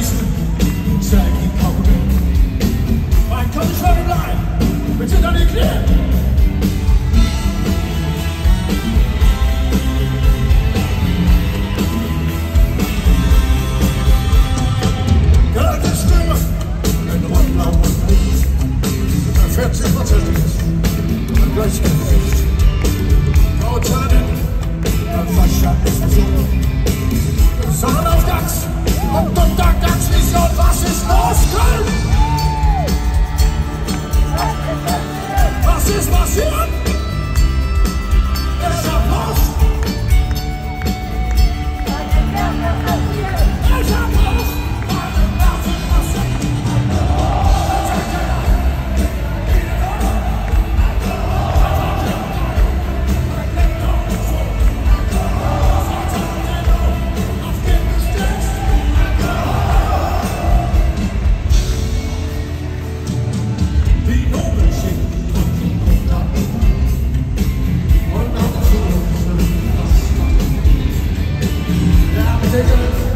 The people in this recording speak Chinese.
police 在这里